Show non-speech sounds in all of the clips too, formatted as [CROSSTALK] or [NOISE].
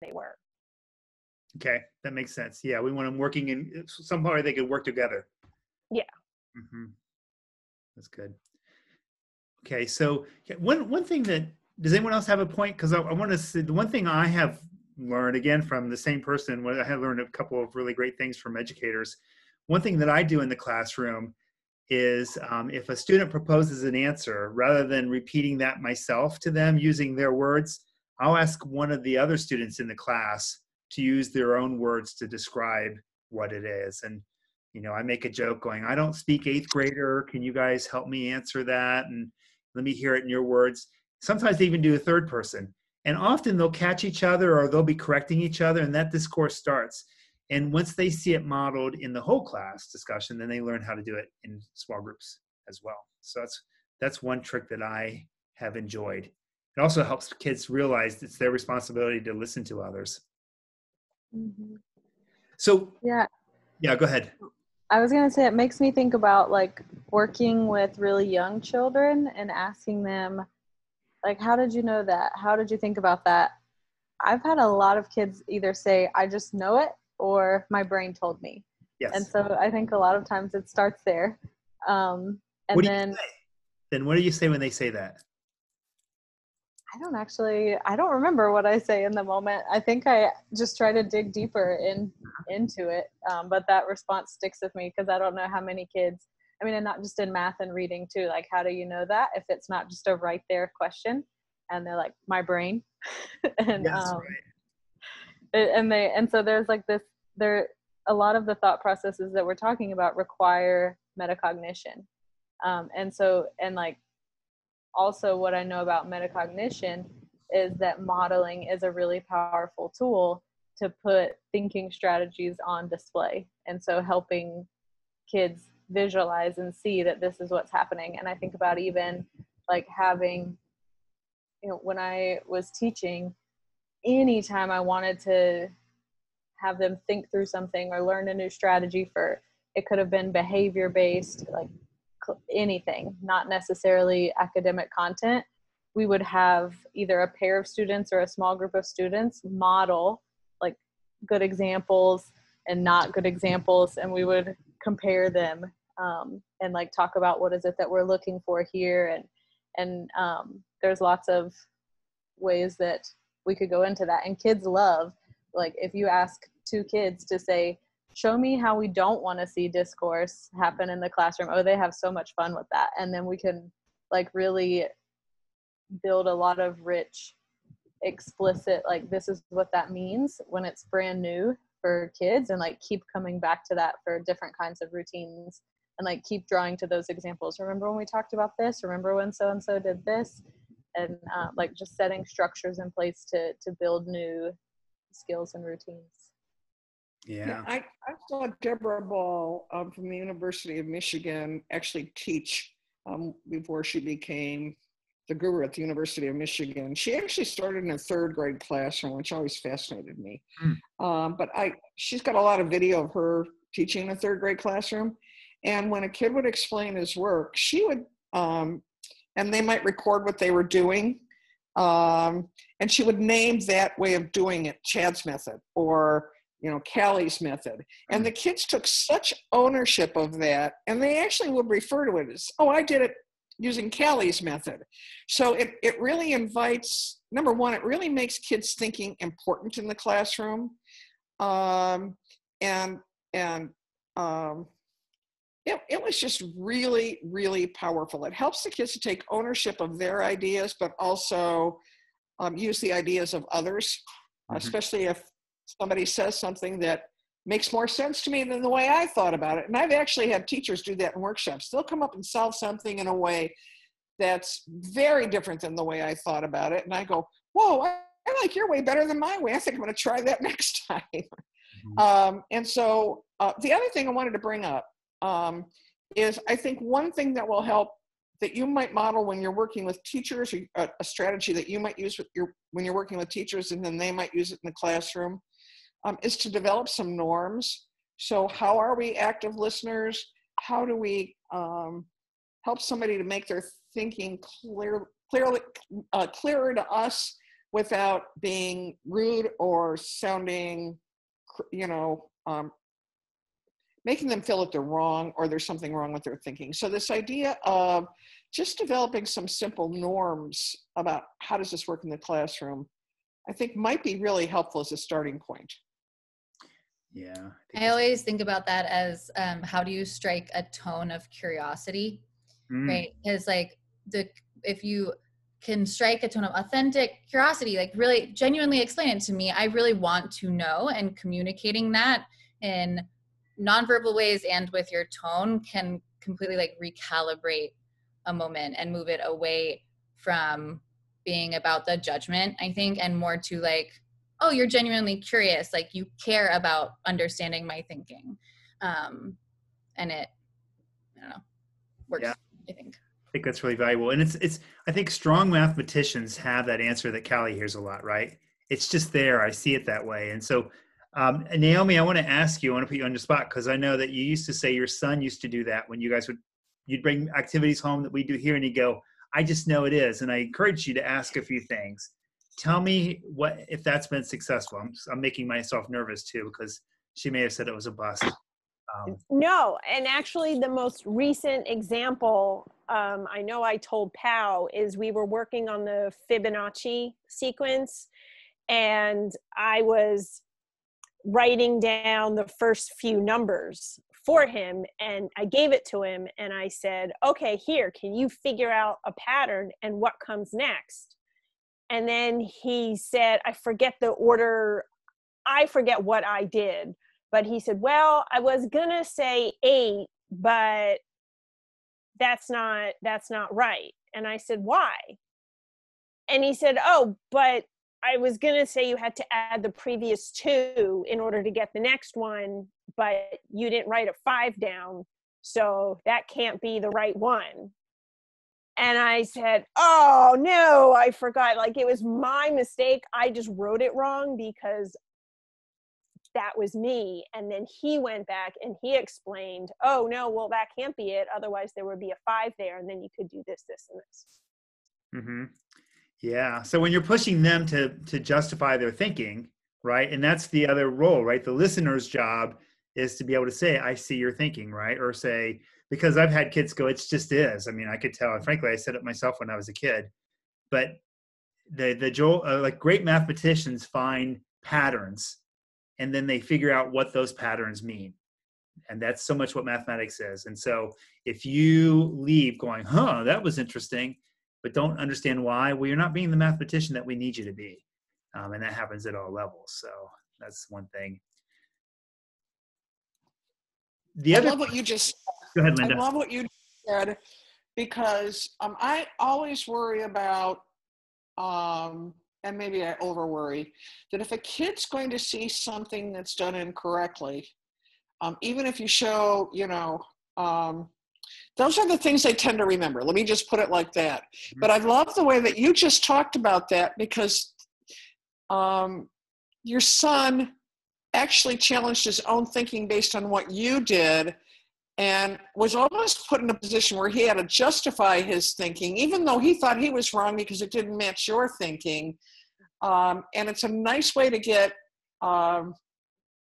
they were. Okay, that makes sense. Yeah, we want them working in somehow they could work together. Yeah. Mm-hmm. That's good. Okay, so one one thing that does anyone else have a point? Because I, I want to say the one thing I have learned again from the same person. What I have learned a couple of really great things from educators. One thing that I do in the classroom is um, if a student proposes an answer, rather than repeating that myself to them using their words, I'll ask one of the other students in the class to use their own words to describe what it is. And, you know, I make a joke going, I don't speak eighth grader. Can you guys help me answer that? And let me hear it in your words. Sometimes they even do a third person. And often they'll catch each other or they'll be correcting each other, and that discourse starts. And once they see it modeled in the whole class discussion, then they learn how to do it in small groups as well. So that's that's one trick that I have enjoyed. It also helps kids realize it's their responsibility to listen to others. Mm-hmm. So yeah, yeah. Go ahead. I was gonna say it makes me think about like working with really young children and asking them, like, how did you know that? How did you think about that? I've had a lot of kids either say, I just know it, or my brain told me. Yes. And so I think a lot of times it starts there. Um, and then, then what do you say when they say that? I don't actually, I don't remember what I say in the moment. I think I just try to dig deeper in into it. Um, but that response sticks with me because I don't know how many kids. I mean, and not just in math and reading too. Like, how do you know that if it's not just a right there question? And they're like, my brain. [LAUGHS] and yes, um, right and they and so there's like this there a lot of the thought processes that we're talking about require metacognition um, and so and like also what i know about metacognition is that modeling is a really powerful tool to put thinking strategies on display. And so helping kids visualize and see that this is what's happening. And i think about even like having you know when i was teaching anytime I wanted to have them think through something or learn a new strategy for it could have been behavior based like anything not necessarily academic content. We would have either a pair of students or a small group of students model like good examples and not good examples and we would compare them um, and like talk about what is it that we're looking for here and and um, there's lots of ways that we could go into that. And kids love like if you ask two kids to say show me how we don't want to see discourse happen in the classroom. Oh they have so much fun with that. And then we can like really build a lot of rich explicit like this is what that means when it's brand new for kids and like keep coming back to that for different kinds of routines and like keep drawing to those examples. Remember when we talked about this? Remember when so and so did this? And uh, like just setting structures in place to to build new skills and routines. Yeah, yeah I, I saw Deborah Ball um, from the University of Michigan actually teach um, before she became the guru at the University of Michigan. She actually started in a third grade classroom, which always fascinated me. Mm. Um, but I, she's got a lot of video of her teaching in a third grade classroom. And when a kid would explain his work, she would um, and they might record what they were doing. Um, and she would name that way of doing it Chad's method or you know Callie's method. And the kids took such ownership of that, and they actually would refer to it as, "Oh, I did it using Callie's method." So it it really invites number one, it really makes kids thinking important in the classroom, um, and and um, it, it was just really, really powerful. It helps the kids to take ownership of their ideas, but also um, use the ideas of others, mm-hmm. especially if somebody says something that makes more sense to me than the way I thought about it. And I've actually had teachers do that in workshops. They'll come up and solve something in a way that's very different than the way I thought about it. And I go, whoa, I, I like your way better than my way. I think I'm going to try that [LAUGHS] next time. Mm-hmm. Um, and so uh, the other thing I wanted to bring up um, is I think one thing that will help that you might model when you're working with teachers, or a, a strategy that you might use with your, when you're working with teachers and then they might use it in the classroom, um, is to develop some norms. So how are we active listeners? How do we um, help somebody to make their thinking clear, clearly, uh, clearer to us without being rude or sounding, you know, um, making them feel that they're wrong or there's something wrong with their thinking. So this idea of just developing some simple norms about how does this work in the classroom, I think might be really helpful as a starting point. Yeah. I, I always think about that as um, how do you strike a tone of curiosity, mm. right? Because like the if you can strike a tone of authentic curiosity, like really genuinely explain it to me, I really want to know, and communicating that in nonverbal ways and with your tone can completely like recalibrate a moment and move it away from being about the judgment i think and more to like oh you're genuinely curious like you care about understanding my thinking um and it i don't know works yeah. i think i think that's really valuable and it's it's i think strong mathematicians have that answer that callie hears a lot right it's just there i see it that way and so um, Naomi, I want to ask you, I want to put you on the spot because I know that you used to say your son used to do that when you guys would, you'd bring activities home that we do here and you go, I just know it is. And I encourage you to ask a few things. Tell me what, if that's been successful. I'm, I'm making myself nervous too because she may have said it was a bust. Um, no, and actually, the most recent example um, I know I told Pow is we were working on the Fibonacci sequence, and I was writing down the first few numbers for him and I gave it to him and I said, "Okay, here, can you figure out a pattern and what comes next?" And then he said, I forget the order, I forget what I did, but he said, "Well, I was to say 8, but that's not that's not right." And I said, "Why?" And he said, "Oh, but I was to say you had to add the previous two in order to get the next one, but you didn't write a five down. So that can't be the right one. And I said, Oh no, I forgot. Like it was my mistake. I just wrote it wrong because that was me. And then he went back and he explained, Oh no, well, that can't be it. Otherwise, there would be a five there. And then you could do this, this, and this. Mm-hmm. Yeah. So when you're pushing them to to justify their thinking, right? And that's the other role, right? The listener's job is to be able to say, "I see your thinking," right? Or say, because I've had kids go, "It just is." I mean, I could tell. And frankly, I said it myself when I was a kid. But the the Joel, uh, like great mathematicians find patterns, and then they figure out what those patterns mean. And that's so much what mathematics is. And so if you leave going, "Huh, that was interesting," but don't understand why, well, you're not being the mathematician that we need you to be. Um, and that happens at all levels. So that's one thing. The I other, love what you just. Go ahead, Linda. I love what you said because um, I always worry about, um, and maybe I over worry, that if a kid's going to see something that's done incorrectly, um, even if you show, you know, um, those are the things they tend to remember. Let me just put it like that. Mm-hmm. But I love the way that you just talked about that because um, your son actually challenged his own thinking based on what you did and was almost put in a position where he had to justify his thinking, even though he thought he was wrong because it didn't match your thinking. Um, and it's a nice way to get um,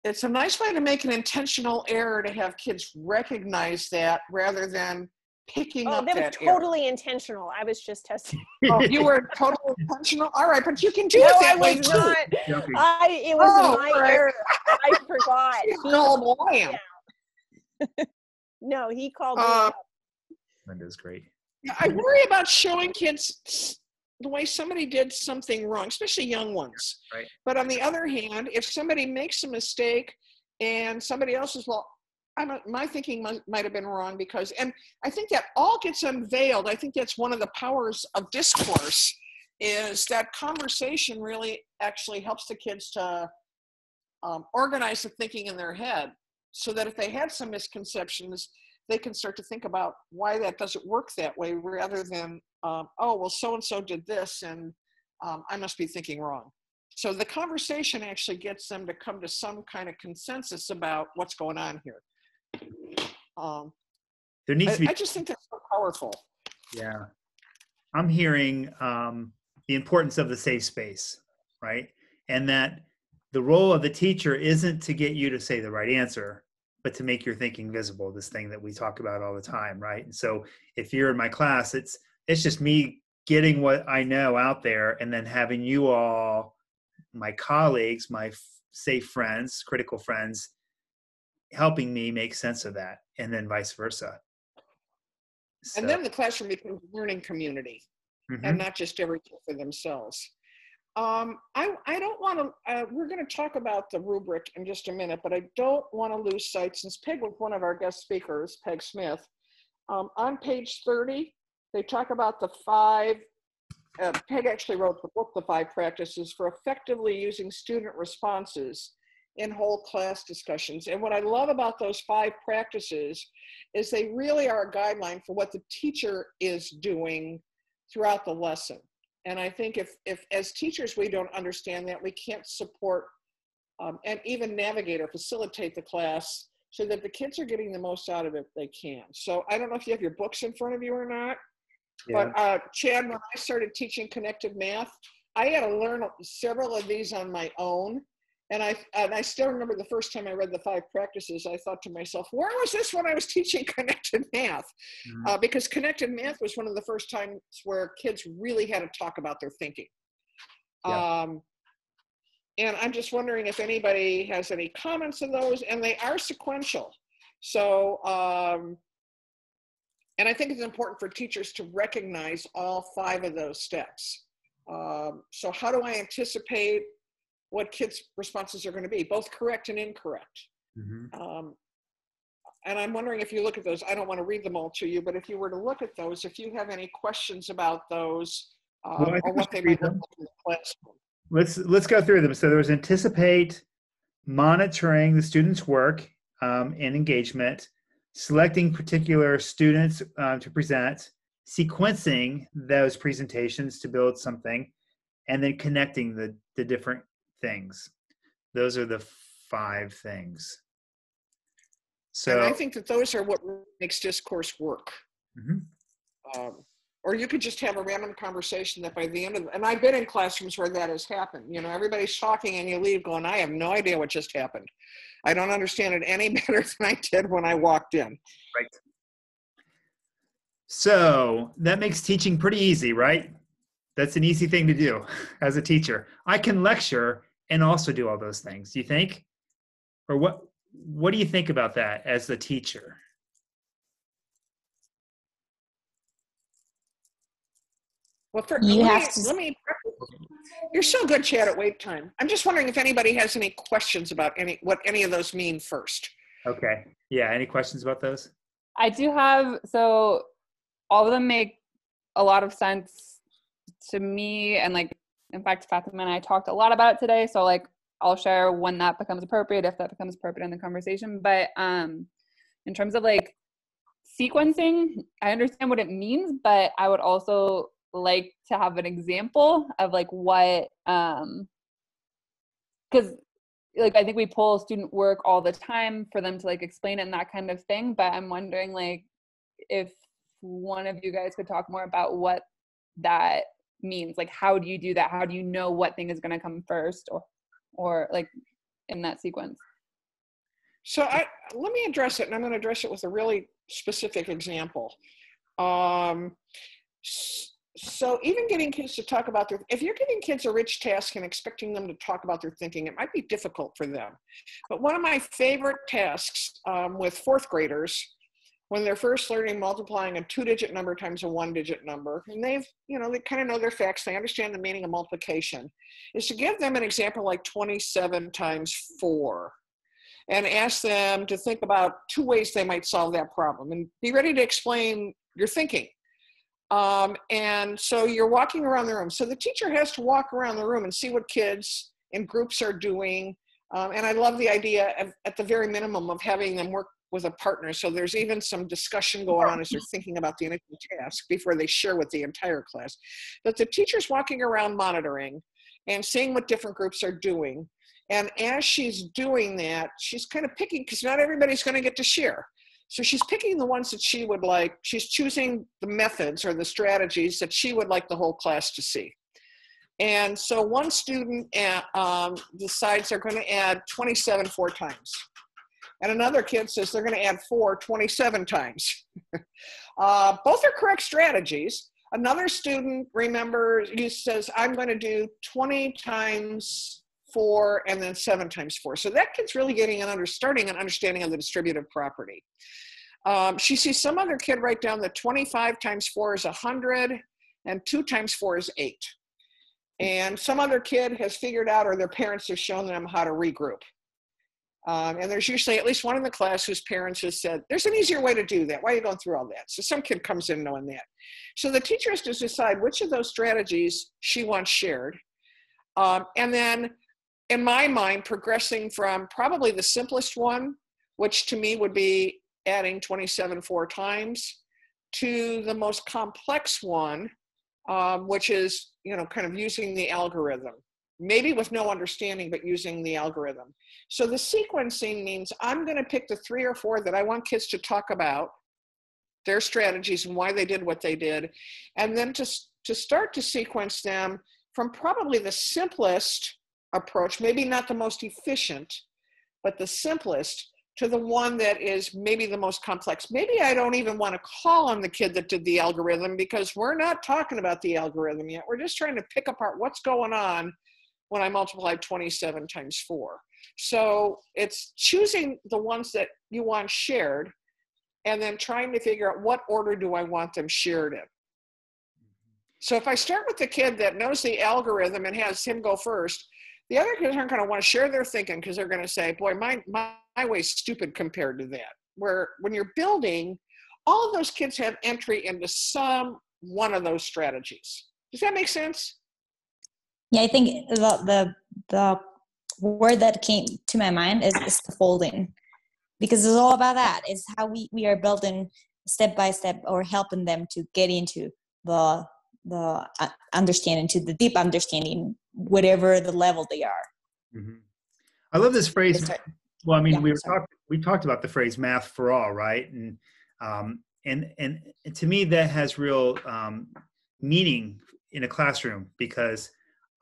it's a nice way to make an intentional error to have kids recognize that rather than picking oh, up that was that totally error. intentional. I was just testing. [LAUGHS] oh, you were totally intentional. All right, but you can do no, it that I way was too. Not, I it was oh, my right. error. I forgot. [LAUGHS] Gullible lamb. [LAUGHS] no, he called uh, me. Linda's great. I worry about showing kids the way somebody did something wrong, especially young ones. Right. But on the other hand, if somebody makes a mistake and somebody else is well, I'm a, my thinking might, might have been wrong because, and I think that all gets unveiled. I think that's one of the powers of discourse is that conversation really actually helps the kids to um, organize the thinking in their head so that if they have some misconceptions, they can start to think about why that doesn't work that way rather than um, oh, well, so and so did this, and um, I must be thinking wrong. So the conversation actually gets them to come to some kind of consensus about what's going on here. Um, there needs I, to be. I just think that's so powerful. Yeah, I'm hearing um, the importance of the safe space, right? And that the role of the teacher isn't to get you to say the right answer, but to make your thinking visible, this thing that we talk about all the time, right? And so if you're in my class, it's it's just me getting what I know out there and then having you all, my colleagues, my safe friends, critical friends, helping me make sense of that, and then vice versa. So. And then the classroom becomes a learning community mm-hmm. and not just everything for themselves. Um, I, I don't want to, uh, we're going to talk about the rubric in just a minute, but I don't want to lose sight since Peg was one of our guest speakers, Peg Smith. Um, on page 30, they talk about the five, uh, Peg actually wrote the book, The Five Practices for Effectively Using Student Responses in whole class discussions. And what I love about those five practices is they really are a guideline for what the teacher is doing throughout the lesson. And I think if, if as teachers we don't understand that, we can't support um, and even navigate or facilitate the class so that the kids are getting the most out of it they can. So I don't know if you have your books in front of you or not, yeah. but uh, Chad, when I started teaching connected math, I had to learn several of these on my own and I and I still remember the first time I read the five practices. I thought to myself, "Where was this when I was [LAUGHS] teaching connected math?" Mm-hmm. Uh, because connected math was one of the first times where kids really had to talk about their thinking. Yeah. Um, and I'm just wondering if anybody has any comments on those. And they are sequential, so um, and I think it's important for teachers to recognize all five of those steps. Um, so how do I anticipate what kids' responses are going to be, both correct and incorrect. Mm-hmm. Um, and I'm wondering if you look at those, I don't want to read them all to you, but if you were to look at those, if you have any questions about those um, well, or what they might look like in the classroom. Let's, let's go through them. So there was anticipate, monitoring the student's work um, and engagement, selecting particular students uh, to present, sequencing those presentations to build something, and then connecting the, the different things. Those are the five things. So and I think that those are what makes discourse work. Mm-hmm. Um, or you could just have a random conversation that by the end of and I've been in classrooms where that has happened. You know, everybody's talking and you leave going, I have no idea what just happened. I don't understand it any [LAUGHS] better than I did when I walked in. Right. So that makes teaching pretty easy, right? That's an easy thing to do [LAUGHS] as a teacher. I can lecture and also do all those things. Do you think? Or what what do you think about that as the teacher? Well, for, you let, have me, to... let me. You're so good, Chad, at wait time. I'm just wondering if anybody has any questions about any what any of those mean first. Okay. Yeah. Any questions about those? I do have. So all of them make a lot of sense to me, and like in fact, Fatima and I talked a lot about it today. So like I'll share when that becomes appropriate, if that becomes appropriate in the conversation. But um, in terms of like sequencing, I understand what it means, but I would also like to have an example of like what um because like I think we pull student work all the time for them to like explain it and that kind of thing. But I'm wondering like if one of you guys could talk more about what that means? Like how do you do that? How do you know what thing is going to come first or or like in that sequence? So i let me address it and i'm going to address it with a really specific example. Um so even getting kids to talk about their if you're giving kids a rich task and expecting them to talk about their thinking it might be difficult for them. But one of my favorite tasks um, with fourth graders when they're first learning multiplying a two digit number times a one digit number, and they've, you know, they kind of know their facts, they understand the meaning of multiplication, is to give them an example like 27 times four and ask them to think about two ways they might solve that problem and be ready to explain your thinking. Um, and so you're walking around the room. So the teacher has to walk around the room and see what kids in groups are doing. Um, and I love the idea of, at the very minimum of having them work with a partner. So there's even some discussion going on as they're thinking about the initial task before they share with the entire class. But the teacher's walking around monitoring and seeing what different groups are doing. And as she's doing that, she's kind of picking, because not everybody's going to get to share. So she's picking the ones that she would like, she's choosing the methods or the strategies that she would like the whole class to see. And so one student uh, um, decides they're going to add 27 four times. And another kid says they're going to add four 27 times. [LAUGHS] uh, both are correct strategies. Another student remembers, he says, I'm going to do 20 times four and then seven times four. So that kid's really getting an under, starting an understanding of the distributive property. Um, she sees some other kid write down that 25 times four is 100 and two times four is eight. And some other kid has figured out, or their parents have shown them how to regroup. Um, and there's usually at least one in the class whose parents has said, there's an easier way to do that. Why are you going through all that? So some kid comes in knowing that. So the teacher has to decide which of those strategies she wants shared. Um, and then, in my mind, progressing from probably the simplest one, which to me would be adding 27 four times, to the most complex one, um, which is you know kind of using the algorithm maybe with no understanding but using the algorithm so the sequencing means i'm going to pick the three or four that i want kids to talk about their strategies and why they did what they did and then to, to start to sequence them from probably the simplest approach maybe not the most efficient but the simplest to the one that is maybe the most complex. Maybe I don't even want to call on the kid that did the algorithm because we're not talking about the algorithm yet. We're just trying to pick apart what's going on when I multiply 27 times 4. So it's choosing the ones that you want shared and then trying to figure out what order do I want them shared in. So if I start with the kid that knows the algorithm and has him go first, the other kids aren't going to want to share their thinking because they're going to say, boy, my, my, my way's stupid compared to that. Where when you're building, all of those kids have entry into some one of those strategies. Does that make sense? Yeah, I think the the, the word that came to my mind is, is the folding because it's all about that. It's how we, we are building step by step or helping them to get into the the uh, understanding to the deep understanding whatever the level they are. Mm-hmm. I love this phrase. Well, I mean, yeah, we were talk, we talked about the phrase "math for all," right? And um, and and to me, that has real um, meaning in a classroom because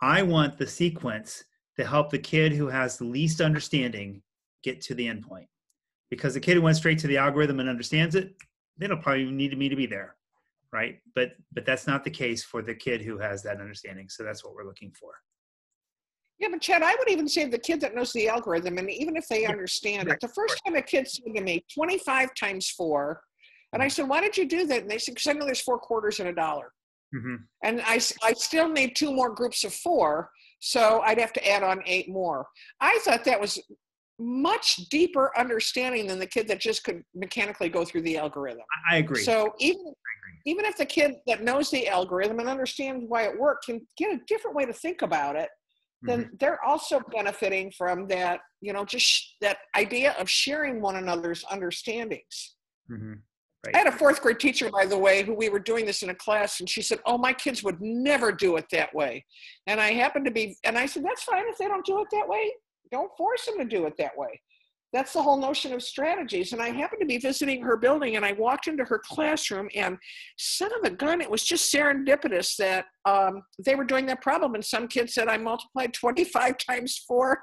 I want the sequence to help the kid who has the least understanding get to the endpoint. Because the kid who went straight to the algorithm and understands it, they don't probably need me to be there, right? But but that's not the case for the kid who has that understanding. So that's what we're looking for. Yeah, but Chad, I would even say the kid that knows the algorithm, and even if they understand it, the first time a kid said to me, 25 times four, and I mm. said, why did you do that? And they said, because I know there's four quarters in a dollar. Mm-hmm. And I, I still need two more groups of four, so I'd have to add on eight more. I thought that was much deeper understanding than the kid that just could mechanically go through the algorithm. I agree. So even even if the kid that knows the algorithm and understands why it worked can get a different way to think about it, then mm-hmm. they're also benefiting from that, you know, just that idea of sharing one another's understandings. Mm-hmm. Right. I had a fourth grade teacher, by the way, who we were doing this in a class, and she said, Oh, my kids would never do it that way. And I happened to be, and I said, That's fine if they don't do it that way. Don't force them to do it that way that's the whole notion of strategies. And I happened to be visiting her building and I walked into her classroom and son of a gun, it was just serendipitous that um, they were doing that problem. And some kid said, I multiplied 25 [LAUGHS] times four.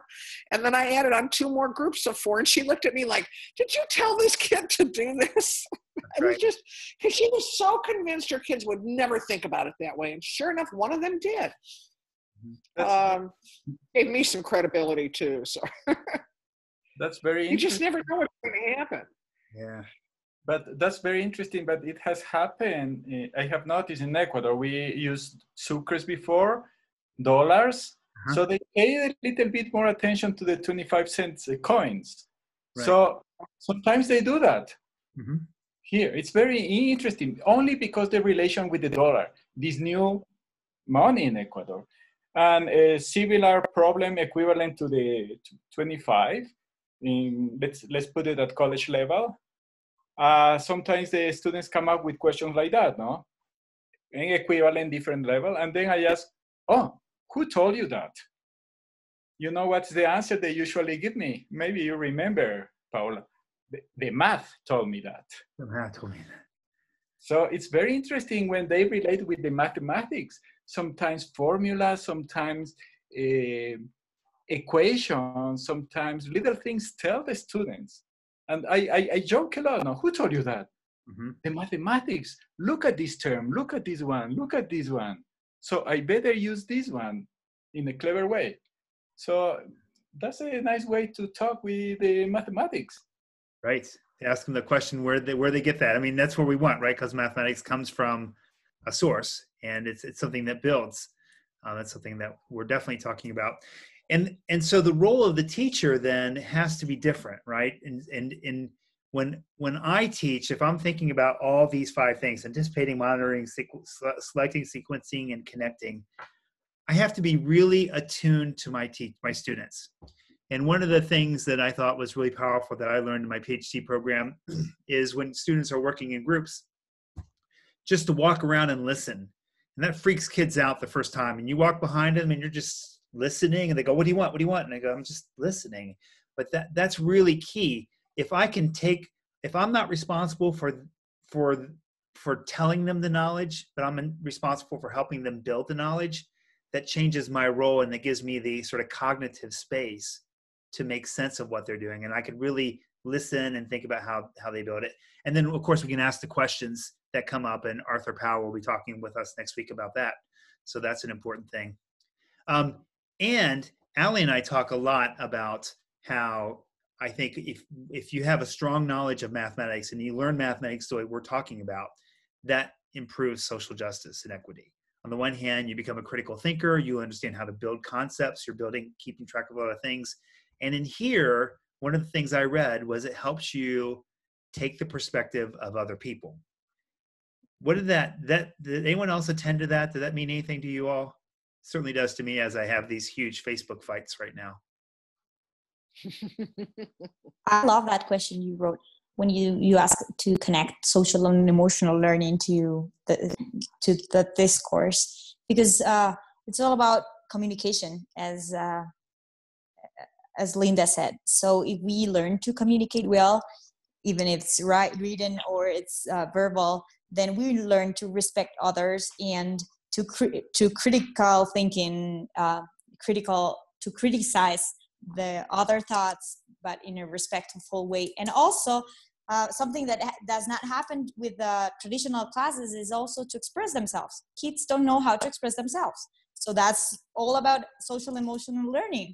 And then I added on two more groups of four. And she looked at me like, Did you tell this kid to do this? [LAUGHS] it was just because she was so convinced her kids would never think about it that way. And sure enough, one of them did. Mm-hmm. Um, gave me some credibility too. So. That's very You just never know what's going to happen. Yeah. But that's very interesting, but it has happened. Eh, I have noticed in Ecuador, we used sucres before, dollars. Uh-huh. So they pay a little bit more attention to the 25 cents eh, coins. Right. So sometimes they do that. Mm-hmm. Here, it's very interesting, only because the relation with the dollar, this new money in Ecuador, and a similar problem equivalent to the 25 in let's let's put it at college level. Uh, sometimes the students come up with questions like that no? An equivalent different level and then i ask oh who told you that? You know what's the answer they usually give me? Maybe you remember paula the, the math told me that the math told me that so it's very interesting when they relate with the mathematics sometimes formulas, sometimes uh, equations, sometimes little things tell the students. And I, I, I joke a lot. Now, who told you that? Mm-hmm. The mathematics. Look at this term. Look at this one. Look at this one. So I better use this one in a clever way. So that's a nice way to talk with the mathematics. Right. Ask them the question where they where they get that. I mean, that's where we want, right? Because mathematics comes from a source, and it's it's something that builds. Uh, that's something that we're definitely talking about. And and so the role of the teacher then has to be different, right? And and and when when I teach, if I'm thinking about all these five things, anticipating, monitoring, sequ- selecting, sequencing, and connecting, I have to be really attuned to my my students. And one of the things that I thought was really powerful that I learned in my PhD program [CLEARS THROAT] is when students are working in groups, just to walk around and listen. And that freaks kids out the first time. And you walk behind them and you're just listening and they go, What do you want? What do you want? And I go, I'm just listening. But that that's really key. If I can take if I'm not responsible for for for telling them the knowledge, but I'm responsible for helping them build the knowledge, that changes my role and that gives me the sort of cognitive space to make sense of what they're doing and i could really listen and think about how how they build it. And then of course we can ask the questions that come up and arthur powell will be talking with us next week about that. So that's an important thing. Um, and Allie and i talk a lot about how i think if if you have a strong knowledge of mathematics and you learn mathematics the way we're talking about that improves social justice and equity. On the one hand you become a critical thinker you understand how to build concepts you're building keeping track of a lot of things and in here, one of the things I read was it helps you take the perspective of other people. What did that that did anyone else attend to that? Did that mean anything to you all? certainly does to me as I have these huge Facebook fights right now. [LAUGHS] I love that question you wrote when you you ask to connect social and emotional learning to the to the discourse because uh, it's all about communication as uh, as Linda said. So if we learn to communicate well, even if it's right written or it's uh, verbal, then we learn to respect others and to cri- to critical thinking, uh, critical to criticize the other thoughts, but in a respectful way. And also, uh, something that ha- does not happen with the traditional classes is also to express themselves. Kids don't know how to express themselves, so that's all about social emotional learning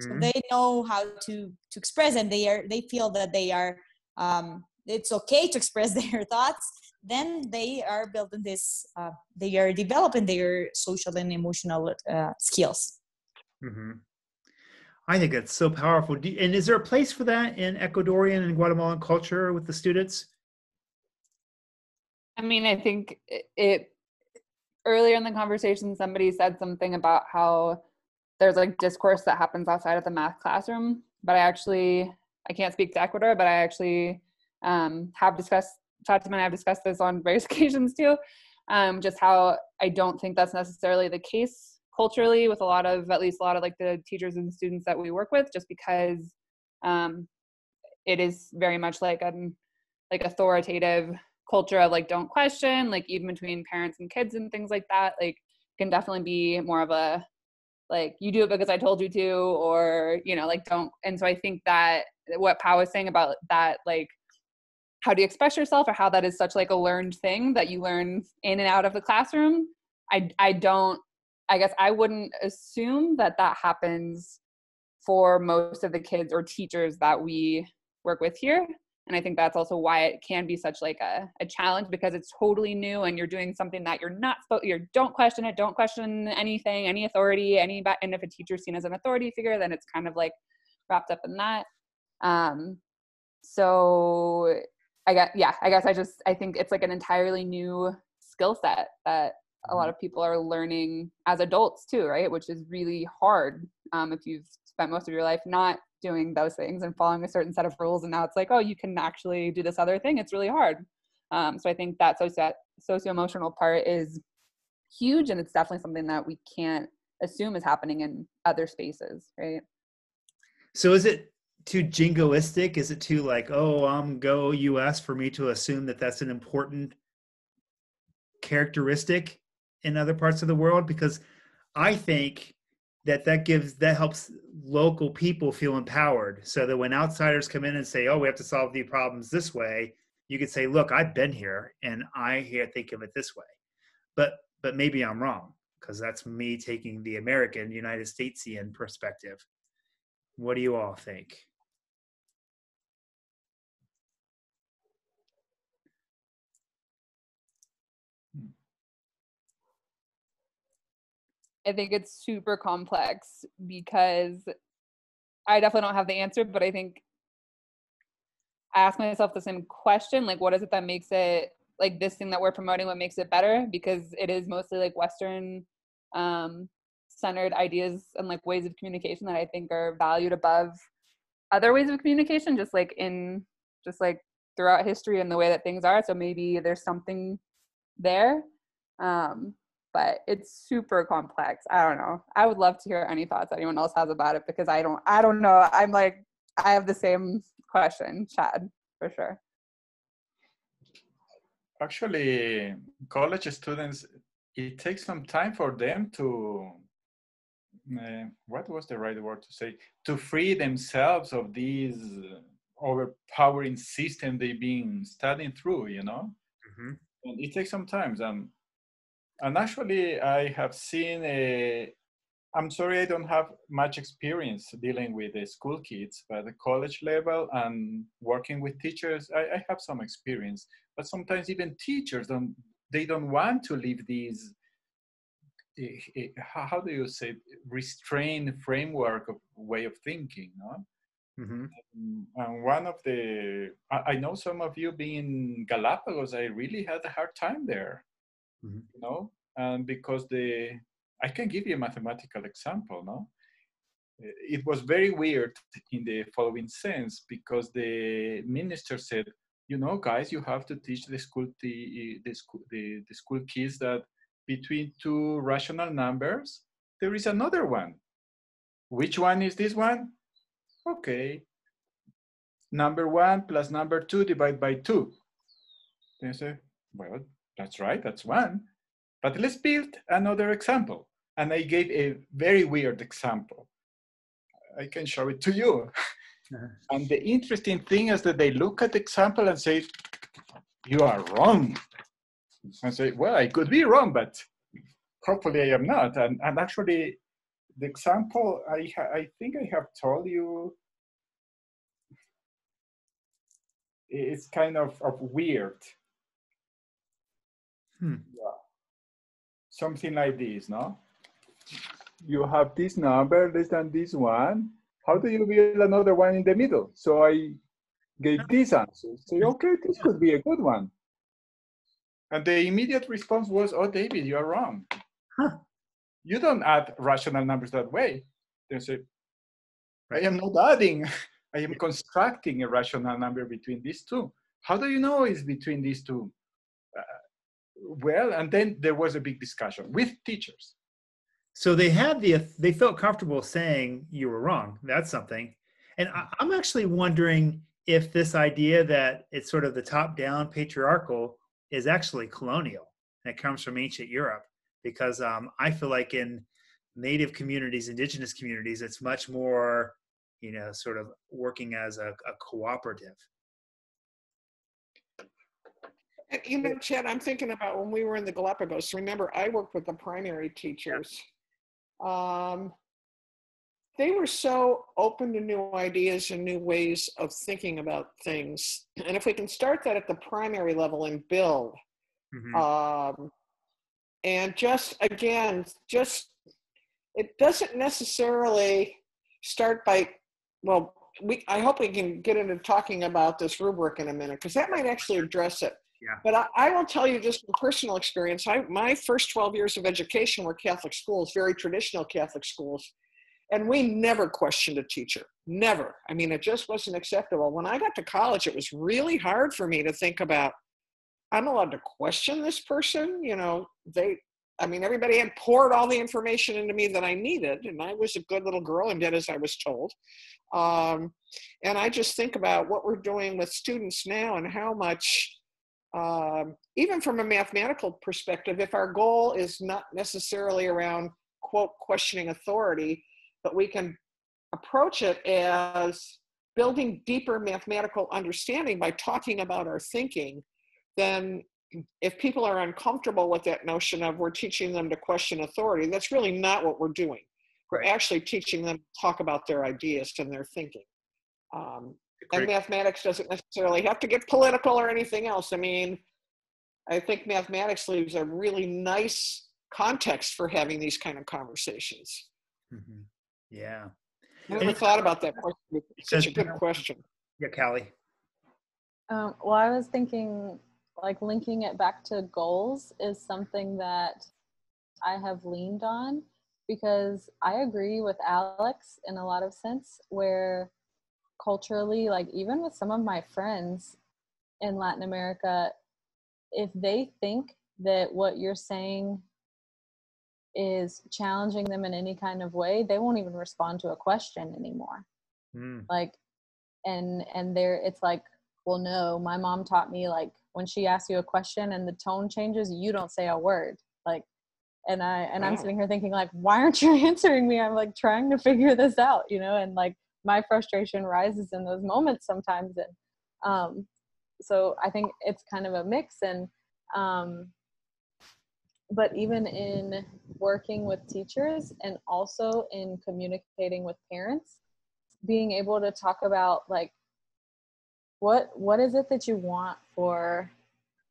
so mm-hmm. they know how to to express and they are they feel that they are um, it's okay to express [LAUGHS] their thoughts then they are building this uh, they are developing their social and emotional uh, skills mm-hmm. i think that's so powerful and is there a place for that in ecuadorian and guatemalan culture with the students i mean i think it, it earlier in the conversation somebody said something about how there's like discourse that happens outside of the math classroom but i actually i can't speak to ecuador but i actually um, have discussed fatima and i have discussed this on [LAUGHS] various occasions too um, just how i don't think that's necessarily the case culturally with a lot of at least a lot of like the teachers and students that we work with just because um, it is very much like an like authoritative culture of like don't question like even between parents and kids and things like that like can definitely be more of a like you do it because I told you to, or you know, like don't. And so I think that what Pau was saying about that, like how do you express yourself, or how that is such like a learned thing that you learn in and out of the classroom. I I don't. I guess I wouldn't assume that that happens for most of the kids or teachers that we work with here and i think that's also why it can be such like a, a challenge because it's totally new and you're doing something that you're not supposed you don't question it don't question anything any authority any and if a teacher's seen as an authority figure then it's kind of like wrapped up in that um so i guess yeah i guess i just i think it's like an entirely new skill set that a lot mm-hmm. of people are learning as adults too right which is really hard um, if you've spent most of your life not doing those things and following a certain set of rules and now it's like oh you can actually do this other thing it's really hard. Um, so i think that socio socio-emotional part is huge and it's definitely something that we can't assume is happening in other spaces right? So is it too jingoistic? Is it too like oh i'm go us for me to assume that that's an important characteristic in other parts of the world? Because I think that that gives that helps local people feel empowered. So that when outsiders come in and say oh we have to solve the problems this way you could say look i've been here and i here think of it this way. But but maybe i'm wrong because that's me taking the american united statesian perspective. What do you all think I think it's super complex because I definitely don't have the answer, but I think I ask myself the same question like, what is it that makes it like this thing that we're promoting? What makes it better? Because it is mostly like Western um, centered ideas and like ways of communication that I think are valued above other ways of communication, just like in just like throughout history and the way that things are. So maybe there's something there. Um, but it's super complex. I don't know. I would love to hear any thoughts anyone else has about it because I don't I don't know. I'm like I have the same question, Chad, for sure. Actually, college students it takes some time for them to uh, what was the right word to say to free themselves of these overpowering system they've been studying through you know mm-hmm. and it takes some time and and actually, I have seen a. I'm sorry, I don't have much experience dealing with the school kids, but the college level and working with teachers, I, I have some experience. But sometimes even teachers don't. They don't want to leave these eh, eh, how do you say restrained framework of way of thinking no mm-hmm. and one of the I, know some of you being galapagos i really had a hard time there mm-hmm. you know? And because the i can give you a mathematical example no? It was very weird in the following sense because the minister said you know guys you have to teach the school the, the school the, the school kids that between two rational numbers there is another one. Which one is this one? Okay. Number one plus number two divided by two. They say well that's right, that's one. But let's build another example. And I gave a very weird example. I can show it to you. [LAUGHS] And the interesting thing is that they look at the example and say, you are wrong. I say, well, I could be wrong, but hopefully I am not. And, and actually, the example I, I think I have told you it's kind of, of weird Hmm. Yeah. Something like this, no? You have this number less than this one. How do you build another one in the middle? So I gave this answer. Say, okay, this could be a good one. And the immediate response was, oh, David, you are wrong. Huh. You don't add rational numbers that way. They say, I am not adding. [LAUGHS] I am constructing a rational number between these two. How do you know it's between these two? Well and then there was a big discussion with teachers. So they had the they felt comfortable saying you were wrong. That's something. And i'm actually wondering if this idea that it's sort of the top down patriarchal is actually colonial and it comes from ancient europe because um, i feel like in native communities indigenous communities it's much more you know sort of working as a, a cooperative you know, Chad, I'm thinking about when we were in the Galapagos. Remember, I worked with the primary teachers. Um, they were so open to new ideas and new ways of thinking about things. And if we can start that at the primary level and build, mm-hmm. um, and just again, just it doesn't necessarily start by, well, we, I hope we can get into talking about this rubric in a minute because that might actually address it. Yeah. But I, I, will tell you just from personal experience, I, my first 12 years of education were Catholic schools, very traditional Catholic schools. And we never questioned a teacher. Never. I mean, it just wasn't acceptable. When I got to college, it was really hard for me to think about, I'm allowed to question this person. You know, they, I mean, everybody had poured all the information into me that I needed, and I was a good little girl and did as I was told. Um, and I just think about what we're doing with students now and how much um, even from a mathematical perspective, if our goal is not necessarily around quote questioning authority, but we can approach it as building deeper mathematical understanding by talking about our thinking, then if people are uncomfortable with that notion of we're teaching them to question authority, that's really not what we're doing. We're actually teaching them to talk about their ideas and their thinking. Um, and mathematics doesn't necessarily have to get political or anything else. I mean, I think mathematics leaves a really nice context for having these kind of conversations. Mm-hmm. Yeah. I never thought about that question. It's such a good question. Yeah, Callie. Um, well, I was thinking like linking it back to goals is something that I have leaned on because I agree with Alex in a lot of sense where culturally like even with some of my friends in Latin America if they think that what you're saying is challenging them in any kind of way they won't even respond to a question anymore. Mm. like and and there it's like well no my mom taught me like when she asks you a question and the tone changes you don't say a word. Like and i and i'm sitting here thinking like why aren't you [LAUGHS] answering me? I'm like trying to figure this out you know and like my frustration rises in those moments sometimes and um so i think it's kind of a mix and um but even in working with teachers and also in communicating with parents being able to talk about like what what is it that you want for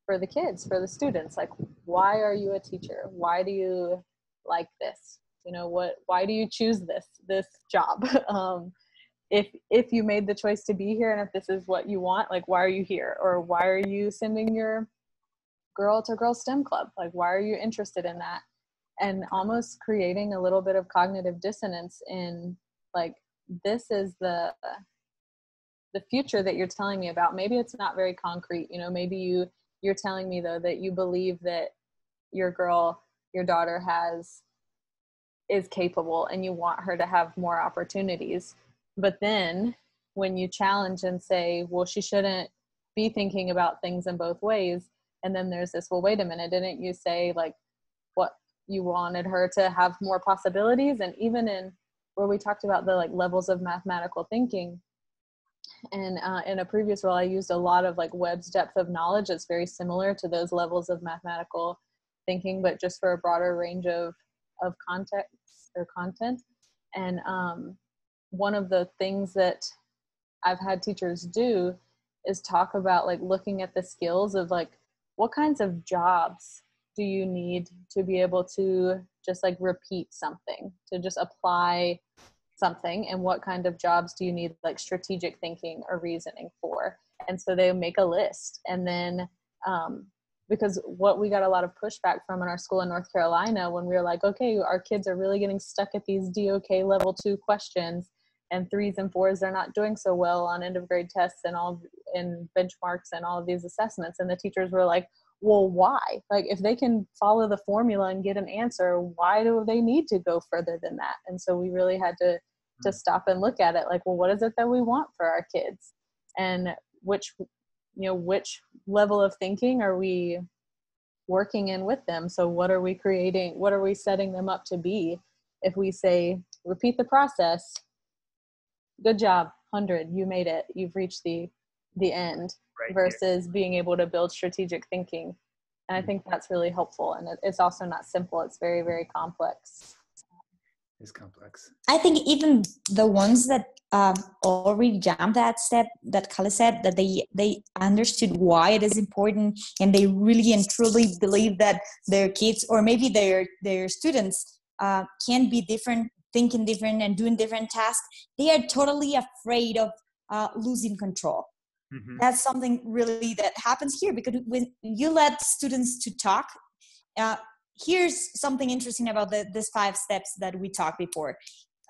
for the kids for the students? Like why are you a teacher? Why do you like this? You know what why do you choose this this job? [LAUGHS] Um if if you made the choice to be here and if this is what you want like why are you here? Or why are you sending your girl to girl stem club? Like why are you interested in that? And almost creating a little bit of cognitive dissonance in like this is the the future that you're telling me about. Maybe it's not very concrete you know maybe you you're telling me though that you believe that your girl your daughter has is capable and you want her to have more opportunities but then when you challenge and say well she shouldn't be thinking about things in both ways and then there's this well wait a minute didn't you say like what you wanted her to have more possibilities? And even in where we talked about the like levels of mathematical thinking and uh, in a previous role i used a lot of like webb's depth of knowledge. It's very similar to those levels of mathematical thinking but just for a broader range of of context or content. And um, one of the things that i've had teachers do is talk about like looking at the skills of like what kinds of jobs do you need to be able to just like repeat something to just apply something and what kind of jobs do you need like strategic thinking or reasoning for? And so they make a list and then um, because what we got a lot of pushback from in our school in north carolina when we were like okay our kids are really getting stuck at these dok level two questions and threes and fours they're not doing so well on end of grade tests and all in benchmarks and all of these assessments. And the teachers were like well why? Like if they can follow the formula and get an answer why do they need to go further than that? And so we really had to to mm. stop and look at it like well what is it that we want for our kids? And which you know which level of thinking are we working in with them? So what are we creating what are we setting them up to be? If we say repeat the process good job 100 you made it you've reached the the end right. versus being able to build strategic thinking and i mm-hmm. think that's really helpful and it's also not simple it's very very complex it's complex i think even the ones that um, already jumped that step that Kali said that they they understood why it is important and they really and truly believe that their kids or maybe their their students uh, can be different thinking different and doing different tasks they are totally afraid of uh, losing control Mm-hmm. That's something really that happens here because when you let students to talk, uh, here's something interesting about the, this five steps that we talked before.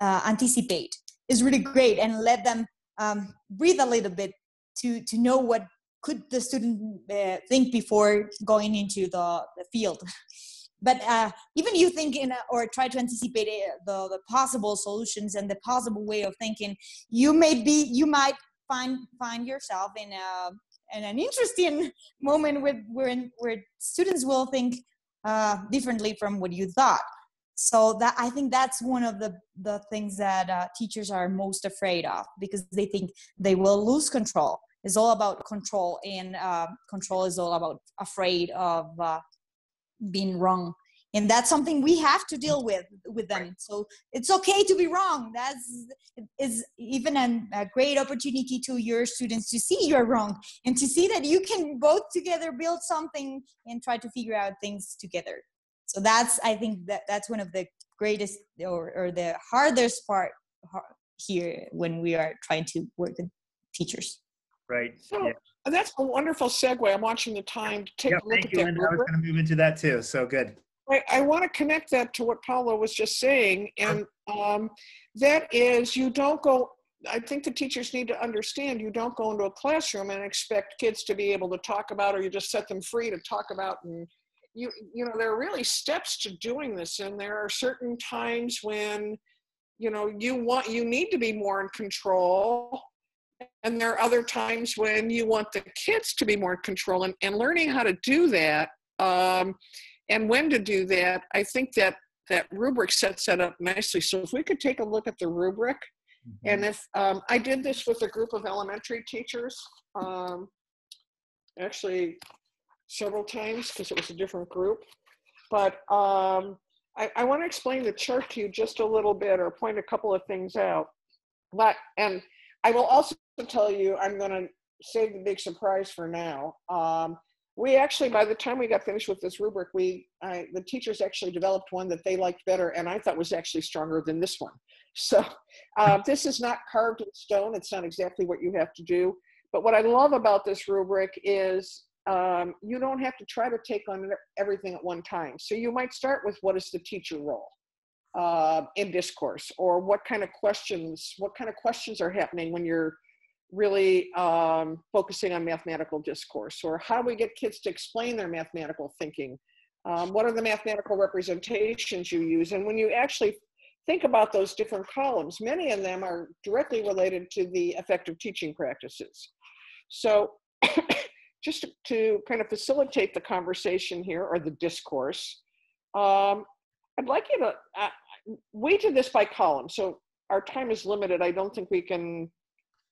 Uh, anticipate is really great and let them um, breathe a little bit to to know what could the student uh, think before going into the, the field. [LAUGHS] But uh, even you think in a, or try to anticipate uh, the, the possible solutions and the possible way of thinking, you may be you might find find yourself in a and an interesting [LAUGHS] moment with where where students will think uh, differently from what you thought. So that I think that's one of the the things that uh, teachers are most afraid of because they think they will lose control. It's all about control, and uh, control is all about afraid of being wrong. And that's something we have to deal with with them. So it's okay to be wrong. That's is even a, a, great opportunity to your students to see you're wrong and to see that you can both together build something and try to figure out things together. So that's i think that that's one of the greatest or, or the hardest part here when we are trying to work with teachers. Right. So, yeah. That's a wonderful segue. I'm watching the time to take a look at you, that. Linda. I was going to move into that too. So good. I, I want to connect that to what Paolo was just saying, and um, that is you don't go. I think the teachers need to understand you don't go into a classroom and expect kids to be able to talk about, or you just set them free to talk about. And you, you know, there are really steps to doing this, and there are certain times when, you know, you want you need to be more in control, and there are other times when you want the kids to be more in control, and, and learning how to do that. Um, and when to do that, I think that that rubric sets that up nicely. So if we could take a look at the rubric, mm-hmm. and if um, I did this with a group of elementary teachers, um, actually several times because it was a different group, but um, I, I want to explain the chart to you just a little bit or point a couple of things out. But and I will also tell you I'm going to save the big surprise for now. Um, we actually by the time we got finished with this rubric we I, the teachers actually developed one that they liked better and i thought was actually stronger than this one. [LAUGHS] So uh, this is not carved in stone. It's not exactly what you have to do. But what i love about this rubric is um, you don't have to try to take on everything at one time. So you might start with what is the teacher role uh, in discourse or what kind of questions what kind of questions are happening when you're really um, focusing on mathematical discourse or how do we get kids to explain their mathematical thinking? Um, what are the mathematical representations you use? And when you actually think about those different columns many of them are directly related to the effective teaching practices. So [COUGHS] just to, kind of facilitate the conversation here or the discourse um, i'd like you to uh, we did this by column so our time is limited. I don't think we can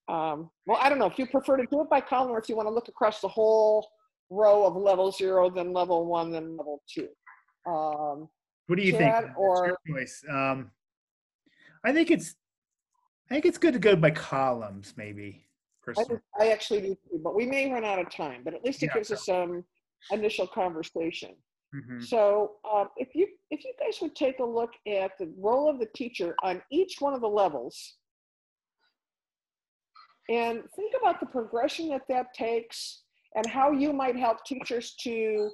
um, well, I don't know if you prefer to do it by column or if you want to look across the whole row of level zero, then level one, then level two. Um, what do you think? Or um, I think it's I think it's good to go by columns, maybe. Personally. I, I actually do too, but we may run out of time. But at least it yeah, gives so. us some initial conversation. Mm-hmm. So um, if you if you guys would take a look at the role of the teacher on each one of the levels, and think about the progression that that takes and how you might help teachers to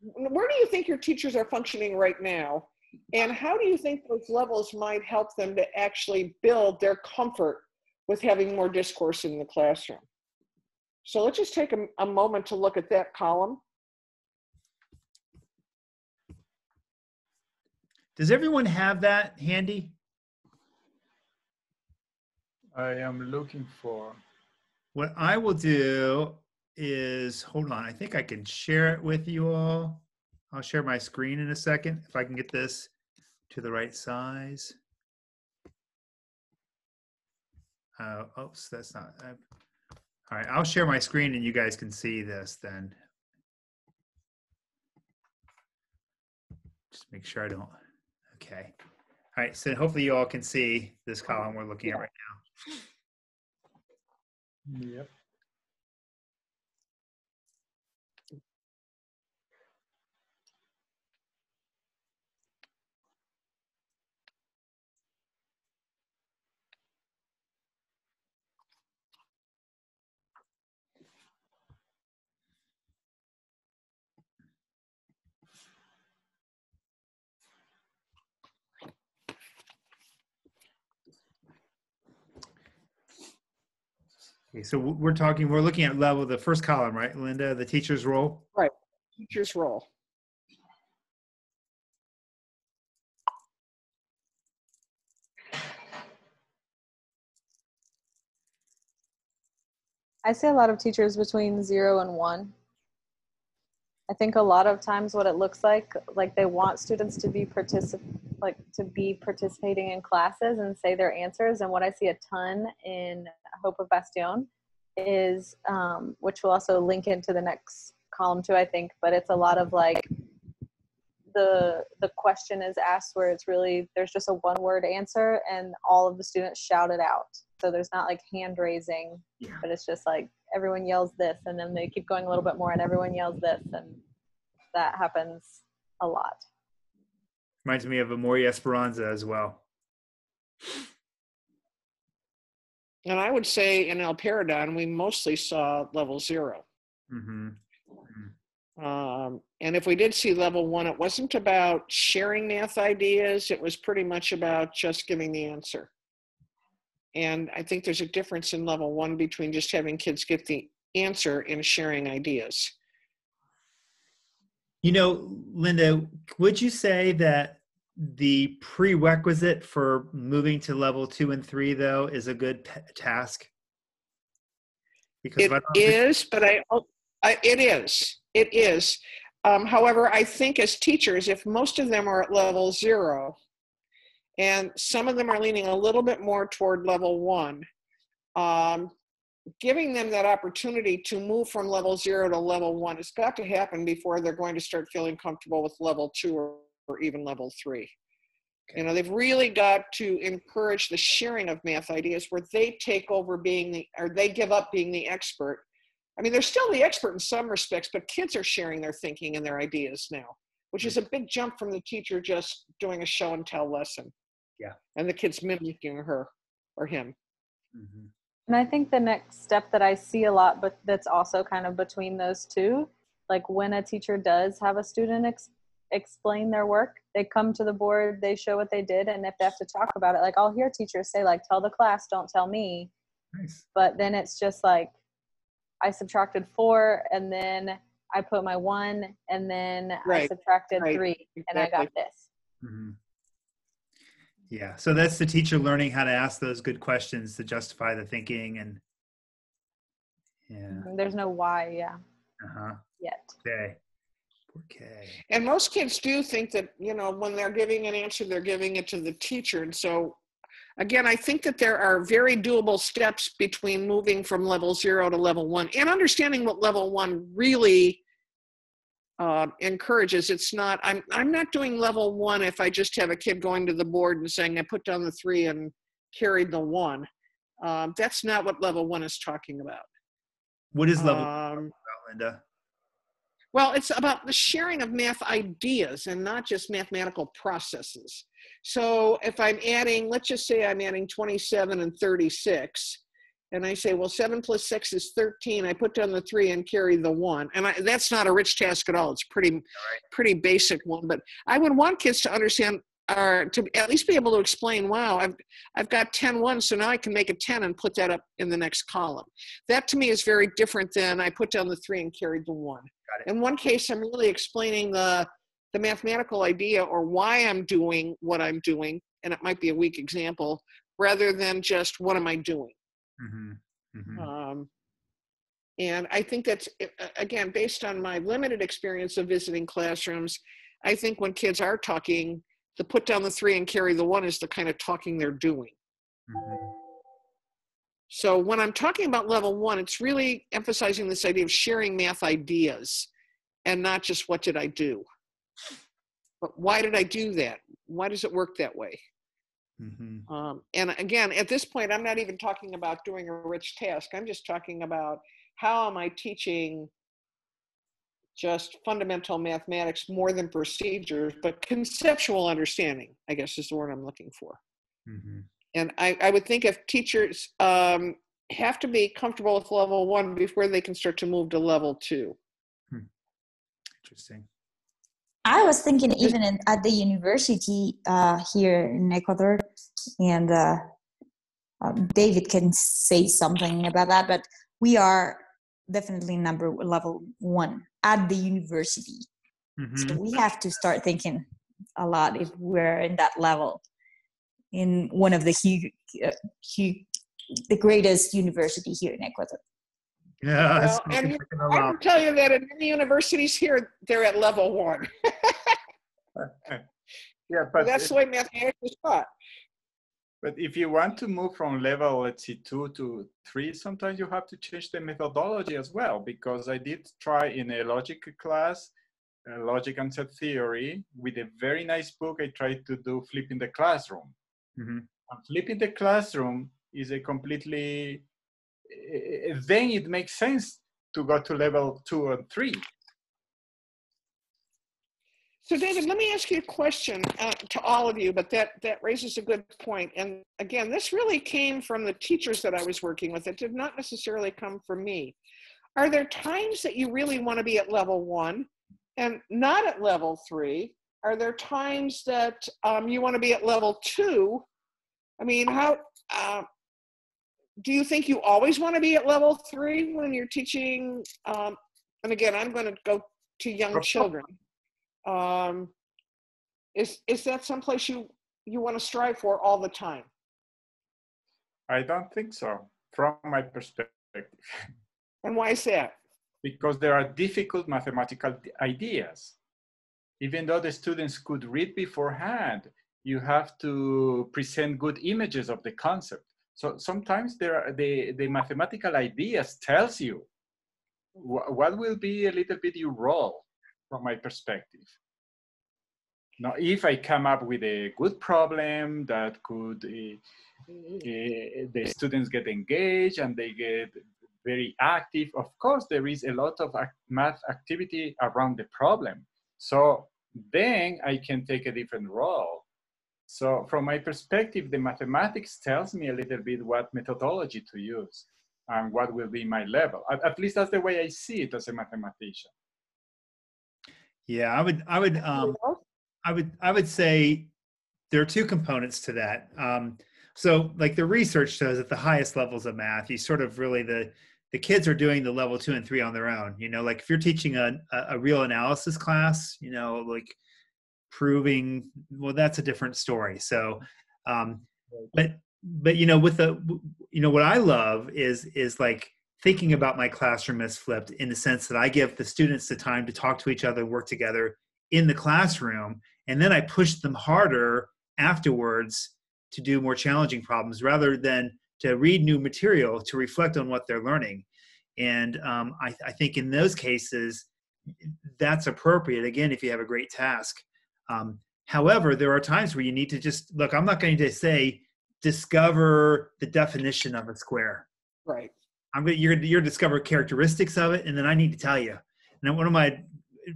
where do you think your teachers are functioning right now? And how do you think those levels might help them to actually build their comfort with having more discourse in the classroom? So let's just take a, a moment to look at that column. Does everyone have that handy I am looking for. What I will do is, hold on, I think I can share it with you all. I'll share my screen in a second if I can get this to the right size. Uh, oops, that's not. Uh, all right, I'll share my screen and you guys can see this then. Just make sure I don't. Okay. All right, so hopefully you all can see this column we're looking at right now. Нет. Okay, so we're talking, we're looking at level, the first column, right, Linda, the teacher's role? Right, teacher's role. I see a lot of teachers between zero and one. I think a lot of times what it looks like, like they want students to be particip- like to be participating in classes and say their answers. And what I see a ton in Hope of Bastion is, um, which will also link into the next column too, I think. But it's a lot of like the the question is asked where it's really there's just a one word answer and all of the students shout it out. So there's not like hand raising, Yeah. but it's just like everyone yells this and then they keep going a little bit more and everyone yells this and that happens a lot. Reminds me of Amori Esperanza as well. And I would say in El Paradon, we mostly saw level zero. Mm-hmm. Um, and if we did see level one, it wasn't about sharing math ideas, it was pretty much about just giving the answer. And I think there's a difference in level one between just having kids get the answer and sharing ideas. You know, Linda, would you say that the prerequisite for moving to level two and three, though, is a good task? Because It if I don't think- is, but I, I it is, it is. Um, however, I think as teachers, if most of them are at level zero, and some of them are leaning a little bit more toward level one, um, giving them that opportunity to move from level zero to level one has got to happen before they're going to start feeling comfortable with level two or, or even level three. You know, they've really got to encourage the sharing of math ideas where they take over being the, or they give up being the expert. I mean, they're still the expert in some respects, but kids are sharing their thinking and their ideas now, which is a big jump from the teacher just doing a show and tell lesson. Yeah. And the kids mimicking her or him. Mhm. And I think the next step that I see a lot, but that's also kind of between those two, like when a teacher does have a student ex- explain their work, they come to the board, they show what they did, and if they have to talk about it, like I'll hear teachers say, like, tell the class, don't tell me. Nice. But then it's just like, I subtracted four, and then I put my one, and then I subtracted right, three, and I got exactly. this. Mhm. Yeah. So that's the teacher learning how to ask those good questions to justify the thinking and yeah. There's no why, yeah, Uh-huh. yet. Okay. Okay. And most kids do think that, you know, when they're giving an answer, they're giving it to the teacher. And so, again, I think that there are very doable steps between moving from level zero to level one and understanding what level one really uh, encourages. It's not, I'm, I'm not doing level one if I just have a kid going to the board and saying, I put down the three and carried the one. Um, that's not what level one is talking about. What is level Um, about, Linda? well, it's about the sharing of math ideas and not just mathematical processes. So if I'm adding, let's just say I'm adding 27 and 36, and I say, well, 7 plus 6 is 13. I put down the 3 and carry the 1. And I, that's not a rich task at all. It's pretty, pretty basic one. But I would want kids to understand or to at least be able to explain, wow, I've, I've got 10 1, so now I can make a 10 and put that up in the next column. That to me is very different than I put down the 3 and carried the 1. Got In one case, I'm really explaining the, the mathematical idea or why I'm doing what I'm doing, and it might be a weak example, rather than just what am I doing. Mm-hmm. Mm-hmm. Um, and I think that's, uh, again, based on my limited experience of visiting classrooms, I think when kids are talking, the put down the three and carry the one is the kind of talking they're doing. Mm-hmm. So when I'm talking about level one, it's really emphasizing this idea of sharing math ideas and not just what did I do. But why did I do that? Why does it work that way? Mm-hmm. Um, and again, at this point, I'm not even talking about doing a rich task. I'm just talking about how am I teaching just fundamental mathematics more than procedures, but conceptual understanding, I guess is the word I'm looking for. Mm-hmm. And I, I would think if teachers um, have to be comfortable with level one before they can start to move to level two. Interesting. I was thinking even in, at the university uh, here in Ecuador, and uh, um, David can say something about that, but we are definitely number level one at the university. Mm-hmm. So we have to start thinking a lot if we're in that level in one of the huge, uh, huge the greatest university here in Ecuador. Yeah, Well, and I can tell you that in many universities here, they're at level one. [LAUGHS] [LAUGHS] Yeah, but That's the way mathematics is taught. But if you want to move from level, let's see, two to three, sometimes you have to change the methodology as well, because I did try in a logic class, uh, logic and set theory, with a very nice book, I tried to do flipping the classroom. Mhm. And flipping the classroom is a completely, then it makes sense to go to level two and three. So David, let me ask you a question uh, to all of you, but that, that raises a good point. And again, this really came from the teachers that I was working with. It did not necessarily come from me. Are there times that you really want to be at level one and not at level three? Are there times that um, you want to be at level two? I mean, how, uh, do you think you always want to be at level three when you're teaching? Um, and again, I'm going to go to young children um, is is that someplace you you want to strive for all the time I don't think so, from my perspective. [LAUGHS] and why is that because there are difficult mathematical ideas. Even though the students could read beforehand, you have to present good images of the concept. So sometimes there are the, the mathematical ideas tells you wh- what will be a little bit your role from my perspective. Now, if I come up with a good problem that could, uh, uh, the students get engaged and they get very active. Of course, there is a lot of ac- math activity around the problem. So then I can take a different role. So from my perspective, the mathematics tells me a little bit what methodology to use and what will be my level. At, at least that's the way I see it as a mathematician. Yeah, I would, I would, um, I would, I would say there are two components to that. Um, so, like the research shows, at the highest levels of math, you sort of really the the kids are doing the level two and three on their own. You know, like if you're teaching a a, a real analysis class, you know, like proving, well, that's a different story. So, um, but but you know, with the you know what I love is is like thinking about my classroom as flipped in the sense that I give the students the time to talk to each other, work together in the classroom, and then I push them harder afterwards to do more challenging problems rather than to read new material to reflect on what they're learning. And um, I, I, think in those cases, that's appropriate, again, if you have a great task. Um, however, there are times where you need to just look, I'm not going to say discover the definition of a square. Right. I'm going to, you're, you're discover characteristics of it, and then I need to tell you. And one of my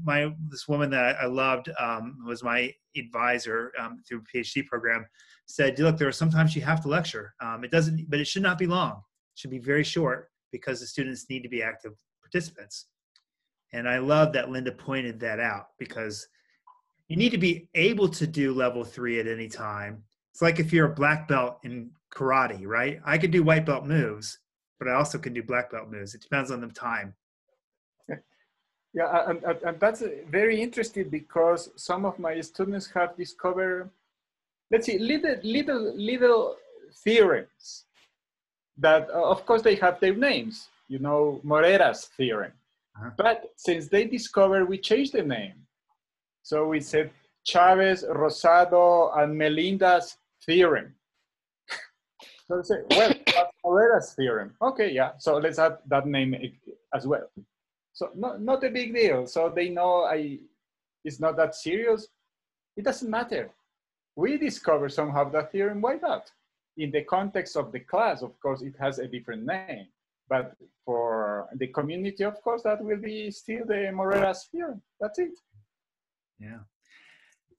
my this woman that I loved um, was my advisor um, through PhD program said, look, there are sometimes you have to lecture. Um, it doesn't, but it should not be long. It should be very short because the students need to be active participants. And I love that Linda pointed that out because you need to be able to do level three at any time. It's like if you're a black belt in karate, right? I could do white belt moves, but I also can do black belt moves. It depends on the time. [LAUGHS] Yeah, and, that's very interesting because some of my students have discovered let's see, little, little, little theorems that, uh, of course, they have their names. You know, Morera's theorem. Uh-huh. But since they discovered, we changed the name. So we said Chavez, Rosado, and Melinda's theorem. [LAUGHS] so we say, well, Morera's theorem. Okay, yeah. So let's add that name as well. So not, not a big deal. So they know I, it's not that serious. It doesn't matter we discover somehow that theorem, why not? In the context of the class, of course, it has a different name. But for the community, of course, that will be still the Morera's theorem. That's it. Yeah.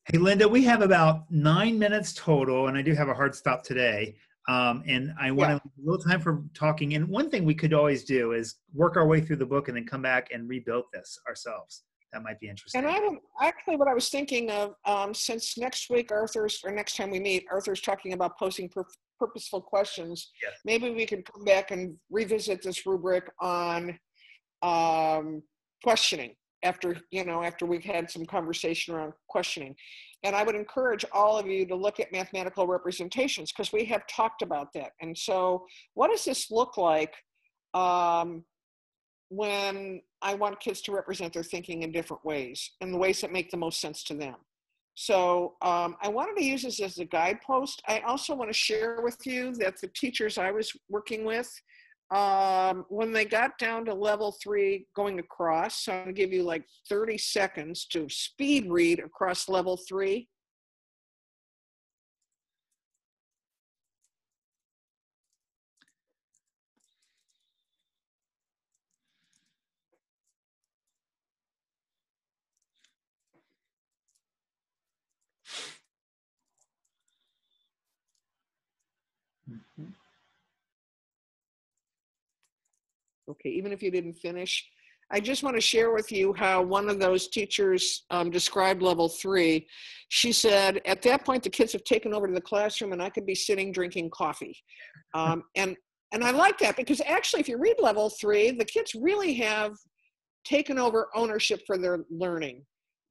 Hey, Linda, we have about nine minutes total, and I do have a hard stop today. Um, and I want yeah. a little time for talking. And one thing we could always do is work our way through the book and then come back and rebuild this ourselves that might be interesting. And I don't actually what I was thinking of um, since next week Arthur's or next time we meet, Arthur's talking about posting pur- purposeful questions. Yes. Maybe we can come back and revisit this rubric on um, questioning after you know after we've had some conversation around questioning. And I would encourage all of you to look at mathematical representations because we have talked about that. And so, what does this look like? Um, when I want kids to represent their thinking in different ways and the ways that make the most sense to them. So um, I wanted to use this as a guidepost. I also want to share with you that the teachers I was working with, um, when they got down to level three going across, so I'm to give you like 30 seconds to speed read across level three. Okay, even if you didn't finish. I just want to share with you how one of those teachers um, described level three. She said, at that point, the kids have taken over to the classroom and I could be sitting drinking coffee. Um, and, and I like that because actually, if you read level three, the kids really have taken over ownership for their learning.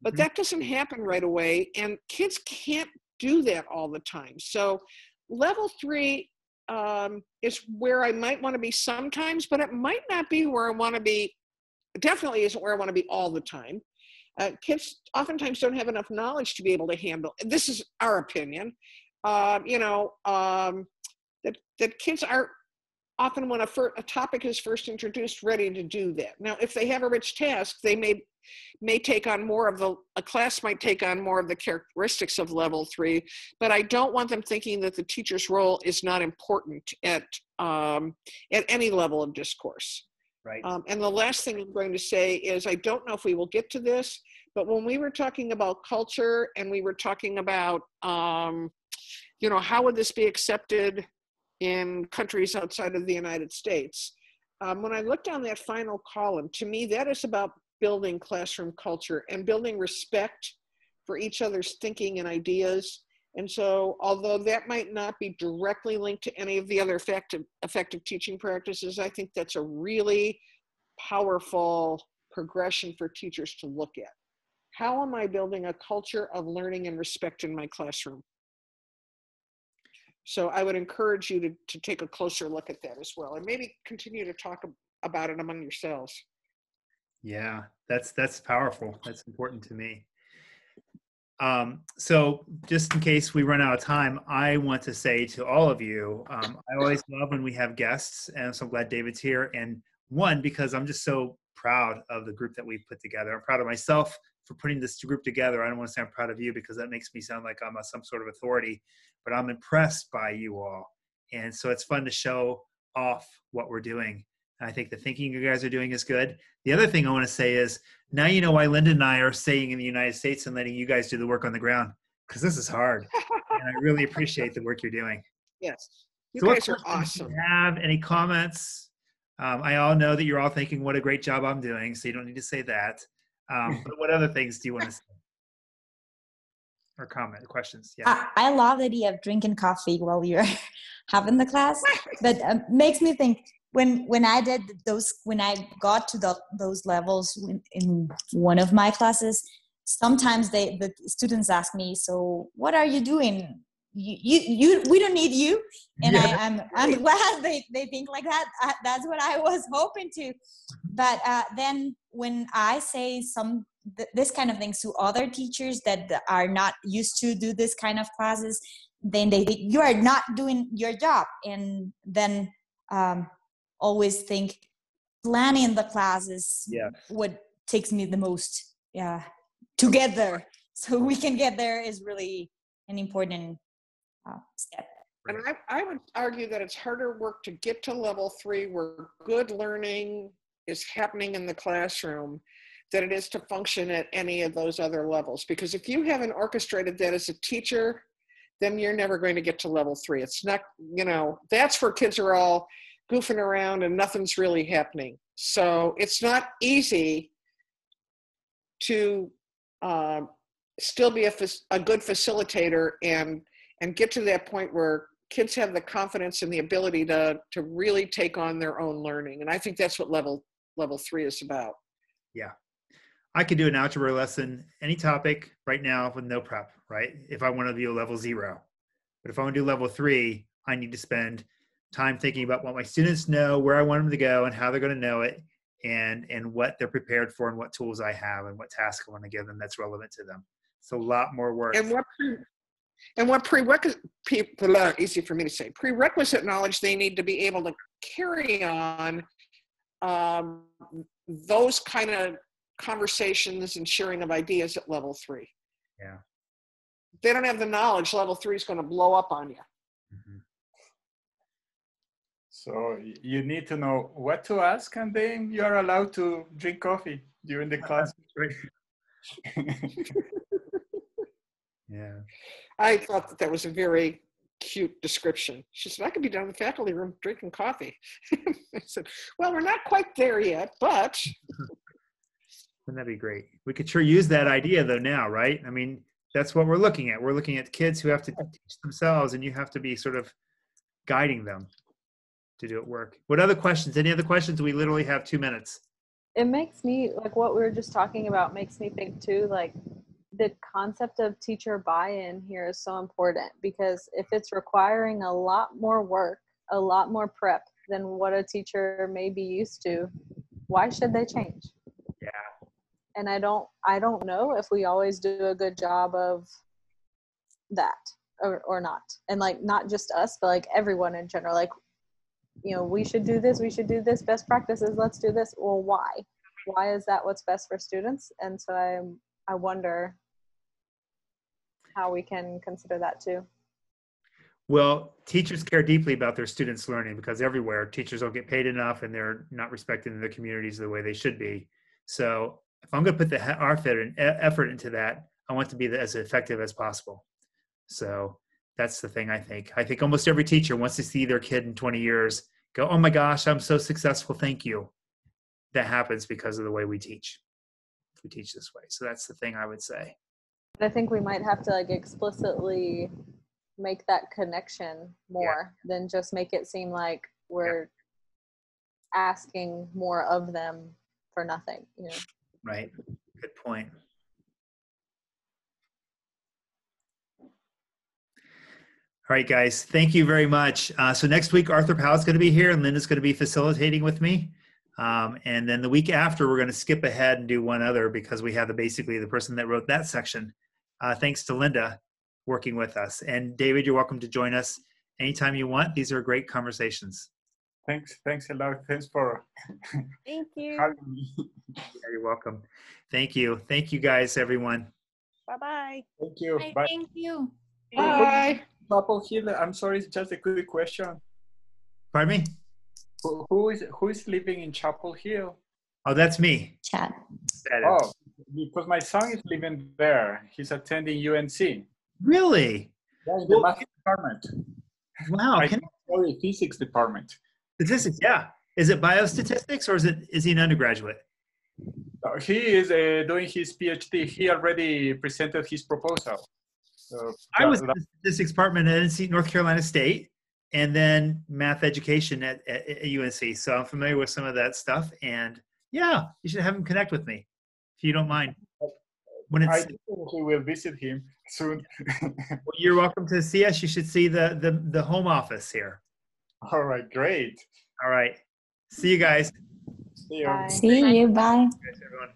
But that doesn't happen right away, and kids can't do that all the time. So, level three um, is where I might want to be sometimes, but it might not be where I want to be. Definitely isn't where I want to be all the time. Uh, kids oftentimes don't have enough knowledge to be able to handle. This is our opinion. Uh, you know um, that that kids are often when a, fir- a topic is first introduced ready to do that. Now, if they have a rich task, they may may take on more of the a class might take on more of the characteristics of level three but i don't want them thinking that the teacher's role is not important at um, at any level of discourse right um, and the last thing i'm going to say is i don't know if we will get to this but when we were talking about culture and we were talking about um, you know how would this be accepted in countries outside of the united states um, when i look down that final column to me that is about building classroom culture and building respect for each other's thinking and ideas. And so, although that might not be directly linked to any of the other effective, effective teaching practices, I think that's a really powerful progression for teachers to look at. How am I building a culture of learning and respect in my classroom? So I would encourage you to, to take a closer look at that as well and maybe continue to talk about it among yourselves. Yeah, that's that's powerful. That's important to me. Um, so just in case we run out of time, I want to say to all of you, um, I always love when we have guests, and I'm so glad David's here. And one, because I'm just so proud of the group that we've put together. I'm proud of myself for putting this group together. I don't want to say I'm proud of you because that makes me sound like I'm a, some sort of authority, but I'm impressed by you all. And so it's fun to show off what we're doing. I think the thinking you guys are doing is good. The other thing I want to say is now you know why Linda and I are staying in the United States and letting you guys do the work on the ground because this is hard. [LAUGHS] and I really appreciate the work you're doing. Yes. You so guys are awesome. have any comments? Um, I all know that you're all thinking what a great job I'm doing, so you don't need to say that. Um, but what other things do you want to say? Or comment, questions? Yeah. I, I love the idea of drinking coffee while you're [LAUGHS] having the class, but um, makes me think when when I did those when I got to the, those levels in one of my classes, sometimes they the students ask me, "So what are you doing? You you, you we don't need you." And yeah. I, am I'm, I'm [LAUGHS] glad they they think like that. I, that's what I was hoping to. But uh, then when I say some th- this kind of things to other teachers that are not used to do this kind of classes, then they think you are not doing your job, and then um, always think planning the classes yeah. what takes me the most yeah together. [LAUGHS] So we can get there is really an important uh, step. And I, I would argue that it's harder work to get to level three where good learning is happening in the classroom than it is to function at any of those other levels. Because if you haven't orchestrated that as a teacher, then you're never going to get to level three. It's not, you know, that's where kids are all goofing around and nothing's really happening. So it's not easy to uh, still be a, a good facilitator and and get to that point where kids have the confidence and the ability to to really take on their own learning. And I think that's what level level three is about. Yeah. I could do an algebra lesson, any topic right now with no prep, right? If I want to do a level zero. But if I want to do level three, I need to spend time thinking about what my students know, where I want them to go, and how they're going to know it. and and what they're prepared for and what tools I have and what task I want to give them that's relevant to them. It's a lot more work. And what pre- and what prerequisite people easy for me to say prerequisite knowledge they need to be able to carry on um, those kind of conversations and sharing of ideas at level three. Yeah. If they don't have the knowledge, level three is going to blow up on you. Mhm. So you need to know what to ask, and then you are allowed to drink coffee during the class. [LAUGHS] [LAUGHS] Yeah. I thought that that was a very cute description. She said, I could be down in the faculty room drinking coffee. [LAUGHS] I said, Well, we're not quite there yet, but [LAUGHS] Wouldn't that be great? We could sure use that idea though now, right? I mean, that's what we're looking at. We're looking at kids who have to teach themselves, and you have to be sort of guiding them to do it work. What other questions? Any other questions? We literally have two minutes. it makes me like what we were just talking about makes me think too like the concept of teacher buy-in here is so important because if it's requiring a lot more work a lot more prep than what a teacher may be used to why should they change? Yeah. and i don't i don't know if we always do a good job of that or, or not. And like not just us but like everyone in general like you know we should do this we should do this best practices let's do this. Well why? Why is that what's best for students? And so i i wonder how we can consider that too Well, teachers care deeply about their students' learning because everywhere teachers don't get paid enough and they're not respected in their communities the way they should be. So if I'm going to put the effort and effort into that, I want to be as effective as possible. So that's the thing I think. I think almost every teacher wants to see their kid in 20 years go, "Oh my gosh, I'm so successful. Thank you." That happens because of the way we teach. We teach this way. So that's the thing I would say. I think we might have to like explicitly make that connection more than just make it seem like we're asking more of them for nothing you know Right. Good point. All right, guys. Thank you very much. Uh, so next week, Arthur Powell is going to be here, and Linda's going to be facilitating with me. Um, and then the week after, we're going to skip ahead and do one other because we have the basically the person that wrote that section. Uh, thanks to Linda working with us. And David, you're welcome to join us anytime you want. These are great conversations. Thanks, thanks a lot. Thanks for [LAUGHS] Thank you. having me. Yeah, you're welcome. Thank you. Thank you, guys, everyone. Bye bye. Thank you. Hi, Bye. thank you. bye. Chapel Hill. I'm sorry, it's just a quick question. Pardon me? Who, who is who is living in Chapel Hill? Oh, that's me. Chad. That is- Oh, because my son is living there. He's attending UNC. Yeah, Really? in the Well, math department. Wow. I Can, sorry, physics department. statistics, yeah. Is it biostatistics or is it is he an undergraduate? Uh, he is uh, doing his PhD. He already presented his proposal. So I was in the statistics department at NC North Carolina State and then math education at, at, at UNC. So I'm familiar with some of that stuff. And yeah, you should have him connect with me you don't mind. When I it's definitely will visit him soon. [LAUGHS] well, you're welcome to see us. You should see the the the home office here. All right, great. All right. See you guys. See you. Bye. See you. Bye. Thanks, everyone.